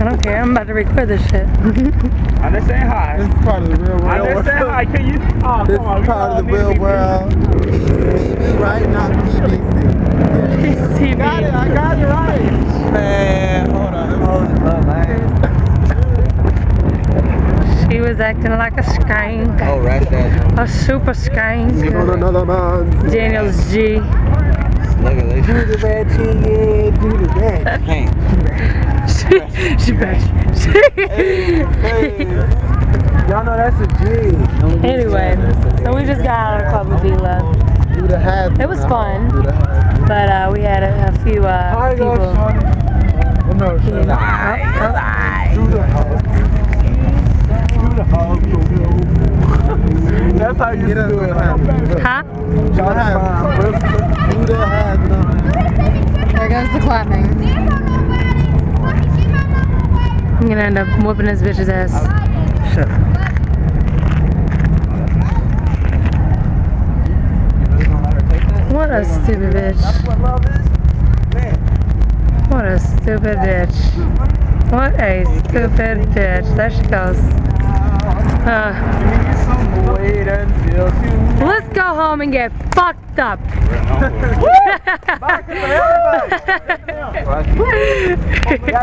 I don't care. I'm about to record this shit. I'm just saying hi. This is part of the real world. I'm just saying hi. Can you? Oh, This come on. is part of the real be- world. PCB, right? Not PBC. TV. Got it. I got it right. Man, hold on. Let me hold it up, man. She was acting like a skank. Oh, right there. A super skank. You know another man. Daniels G. Look at this. Do the red cheese, yeah, do the red. Can't. She, she back. Y'all know that's a G. anyway, so we just got out of Club La Vela, Do the hat. It was fun. Do the hat. but uh, we had a, a few uh, people. Oh, no, you shut know, up. Do the hug. Do the hug. That's how you do it. Huh? Y'all do the hug. There goes the clapping. I'm gonna end up whooping this bitch's ass. Shut up. What a stupid bitch. What love is? Man. What a stupid bitch. What a stupid bitch. There she goes. Uh, Some wait until you. let's go home and get fucked up. Back to everybody.